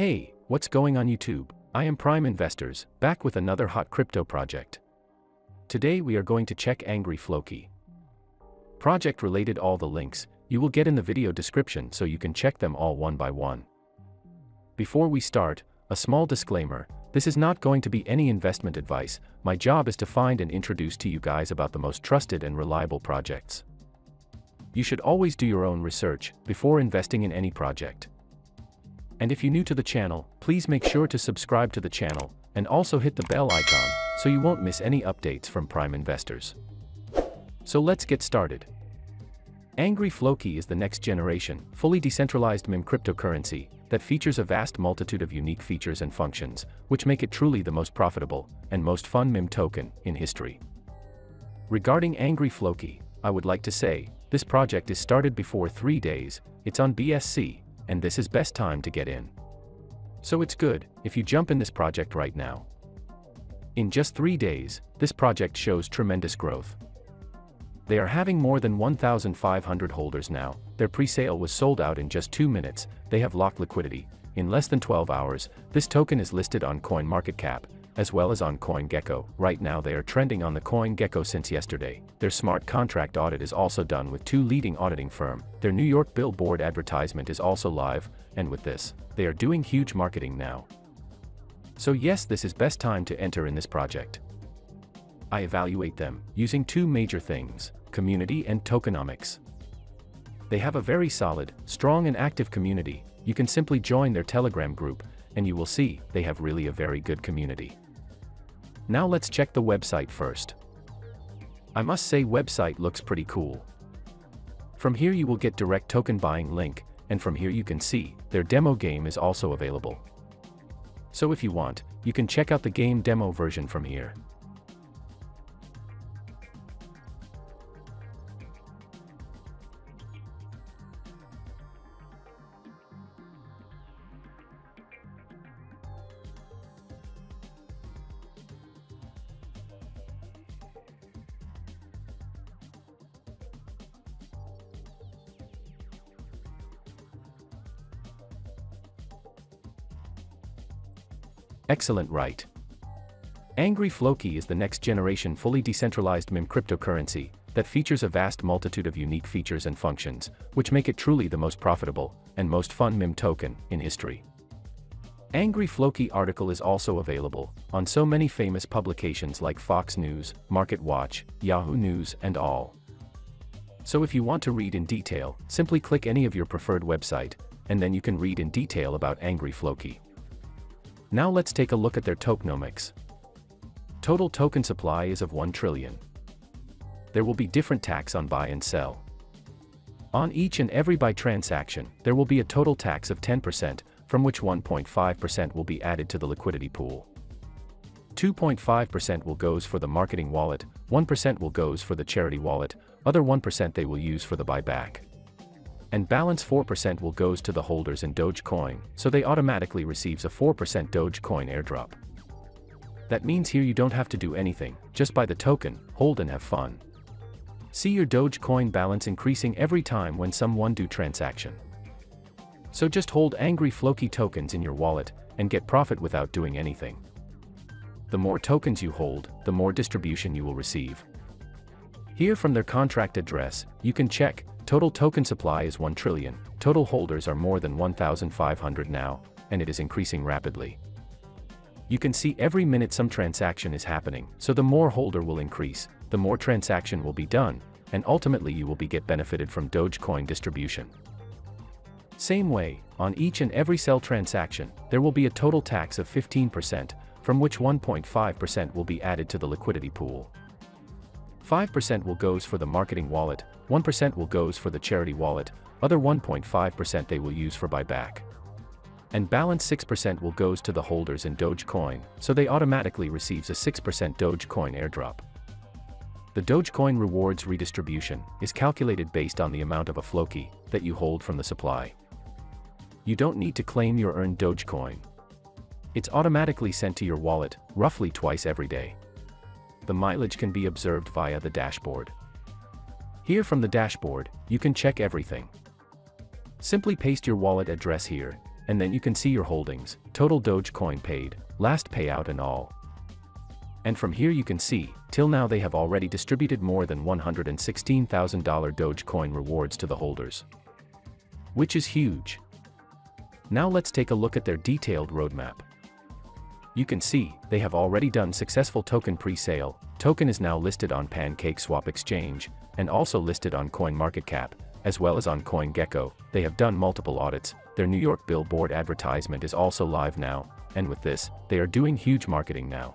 Hey, what's going on YouTube? I am Prime Investors, back with another hot crypto project. Today we are going to check Angry Floki. Project related all the links, you will get in the video description so you can check them all one by one. Before we start, a small disclaimer, this is not going to be any investment advice, my job is to find and introduce to you guys about the most trusted and reliable projects. You should always do your own research before investing in any project. And if you're new to the channel, please make sure to subscribe to the channel, and also hit the bell icon, so you won't miss any updates from Prime Investors. So let's get started. Angry Floki is the next generation, fully decentralized meme cryptocurrency that features a vast multitude of unique features and functions, which make it truly the most profitable and most fun meme token in history. Regarding Angry Floki, I would like to say, this project is started before 3 days, it's on BSC, and this is best time to get in. So it's good, if you jump in this project right now. In just 3 days, this project shows tremendous growth. They are having more than 1,500 holders now, their pre-sale was sold out in just 2 minutes, they have locked liquidity. In less than 12 hours, this token is listed on CoinMarketCap, as well as on CoinGecko. Right now they are trending on the CoinGecko since yesterday. Their smart contract audit is also done with two leading auditing firm. Their New York billboard advertisement is also live, and with this, they are doing huge marketing now. So yes this is best time to enter in this project. I evaluate them, using two major things, community and tokenomics. They have a very solid, strong and active community, you can simply join their Telegram group, and you will see, they have really a very good community. Now let's check the website first. I must say website looks pretty cool. From here you will get direct token buying link, and from here you can see, their demo game is also available. So if you want, you can check out the game demo version from here. Excellent right. Angry Floki is the next generation fully decentralized meme cryptocurrency that features a vast multitude of unique features and functions, which make it truly the most profitable and most fun meme token in history. Angry Floki article is also available on so many famous publications like Fox News, Market Watch, Yahoo News, and all. So if you want to read in detail, simply click any of your preferred website, and then you can read in detail about Angry Floki. Now let's take a look at their tokenomics. Total token supply is of 1 trillion. There will be different tax on buy and sell. On each and every buy transaction, there will be a total tax of 10%, from which 1.5% will be added to the liquidity pool. 2.5% will goes for the marketing wallet, 1% will goes for the charity wallet, other 1% they will use for the buyback and balance 4% will goes to the holders in Dogecoin, so they automatically receives a 4% Dogecoin airdrop. That means here you don't have to do anything, just buy the token, hold and have fun. See your Dogecoin balance increasing every time when someone do transaction. So just hold Angry Floki tokens in your wallet, and get profit without doing anything. The more tokens you hold, the more distribution you will receive. Here from their contract address, you can check, Total token supply is 1 trillion, total holders are more than 1,500 now, and it is increasing rapidly. You can see every minute some transaction is happening, so the more holder will increase, the more transaction will be done, and ultimately you will be get benefited from Dogecoin distribution. Same way, on each and every sell transaction, there will be a total tax of 15%, from which 1.5% will be added to the liquidity pool. 5% will goes for the marketing wallet, 1% will goes for the charity wallet, other 1.5% they will use for buyback. And balance 6% will goes to the holders in Dogecoin, so they automatically receives a 6% Dogecoin airdrop. The Dogecoin rewards redistribution is calculated based on the amount of a Floki that you hold from the supply. You don't need to claim your earned Dogecoin. It's automatically sent to your wallet, roughly twice every day the mileage can be observed via the dashboard. Here from the dashboard, you can check everything. Simply paste your wallet address here, and then you can see your holdings, total Dogecoin paid, last payout and all. And from here you can see, till now they have already distributed more than $116,000 Dogecoin rewards to the holders. Which is huge. Now let's take a look at their detailed roadmap. You can see, they have already done successful token pre-sale, token is now listed on PancakeSwap Exchange, and also listed on CoinMarketCap, as well as on CoinGecko, they have done multiple audits, their New York billboard advertisement is also live now, and with this, they are doing huge marketing now.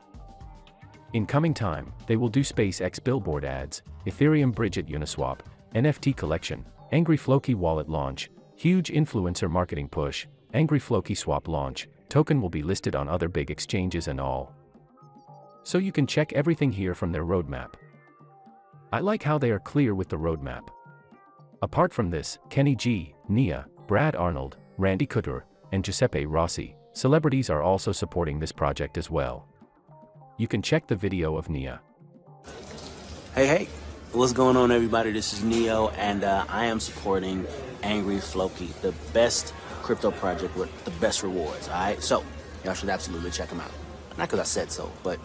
In coming time, they will do SpaceX billboard ads, Ethereum bridge at Uniswap, NFT collection, Angry Floki wallet launch, huge influencer marketing push, Angry Floki swap launch, token will be listed on other big exchanges and all. So you can check everything here from their roadmap. I like how they are clear with the roadmap. Apart from this, Kenny G, Nia, Brad Arnold, Randy Couture, and Giuseppe Rossi, celebrities are also supporting this project as well. You can check the video of Nia. Hey, hey, what's going on, everybody? This is Neo, and uh, I am supporting Angry Floki, the best crypto project with the best rewards. All right, so y'all should absolutely check them out. Not because I said so, but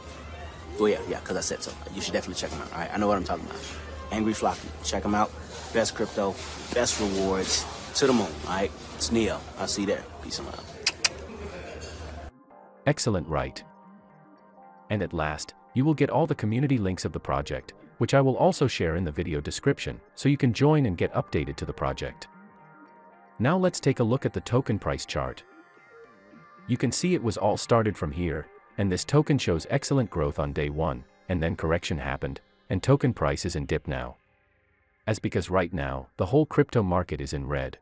well, yeah, yeah, because I said so. You should definitely check them out. All right, I know what I'm talking about. Angry Floppy, check them out. Best crypto, best rewards, to the moon. All right, it's Neo. I'll see you there. Peace and love. Excellent, right? And at last, you will get all the community links of the project, which I will also share in the video description, so you can join and get updated to the project. Now let's take a look at the token price chart. You can see it was all started from here, and this token shows excellent growth on day 1, and then correction happened, and token price is in dip now. As because right now, the whole crypto market is in red.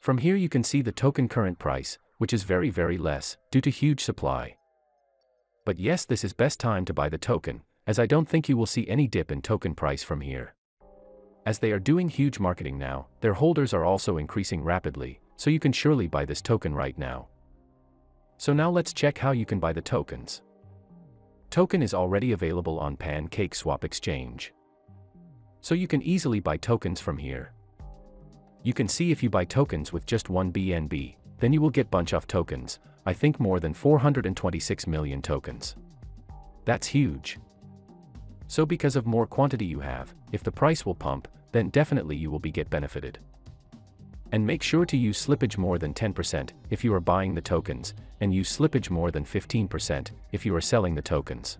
From here you can see the token current price, which is very very less, due to huge supply. But yes this is best time to buy the token, as I don't think you will see any dip in token price from here. As they are doing huge marketing now, their holders are also increasing rapidly, so you can surely buy this token right now. So now let's check how you can buy the tokens. Token is already available on PancakeSwap Exchange. So you can easily buy tokens from here. You can see if you buy tokens with just one BNB, then you will get bunch of tokens, I think more than 426 million tokens. That's huge. So because of more quantity you have, if the price will pump, then definitely you will be get benefited. And make sure to use slippage more than 10% if you are buying the tokens, and use slippage more than 15% if you are selling the tokens.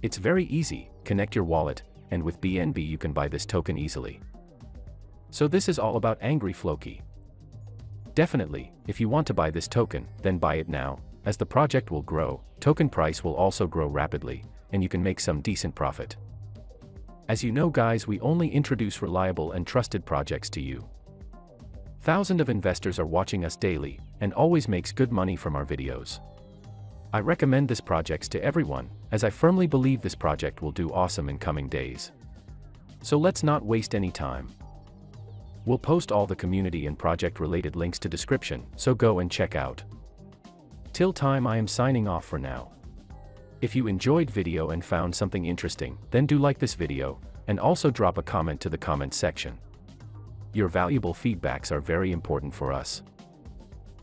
It's very easy, connect your wallet, and with BNB you can buy this token easily. So this is all about Angry Floki. Definitely, if you want to buy this token, then buy it now, as the project will grow, token price will also grow rapidly, and you can make some decent profit. As you know guys we only introduce reliable and trusted projects to you. Thousands of investors are watching us daily, and always makes good money from our videos. I recommend this projects to everyone, as I firmly believe this project will do awesome in coming days. So let's not waste any time. We'll post all the community and project related links to description, so go and check out. Till time I am signing off for now. If you enjoyed video and found something interesting, then do like this video, and also drop a comment to the comment section. Your valuable feedbacks are very important for us.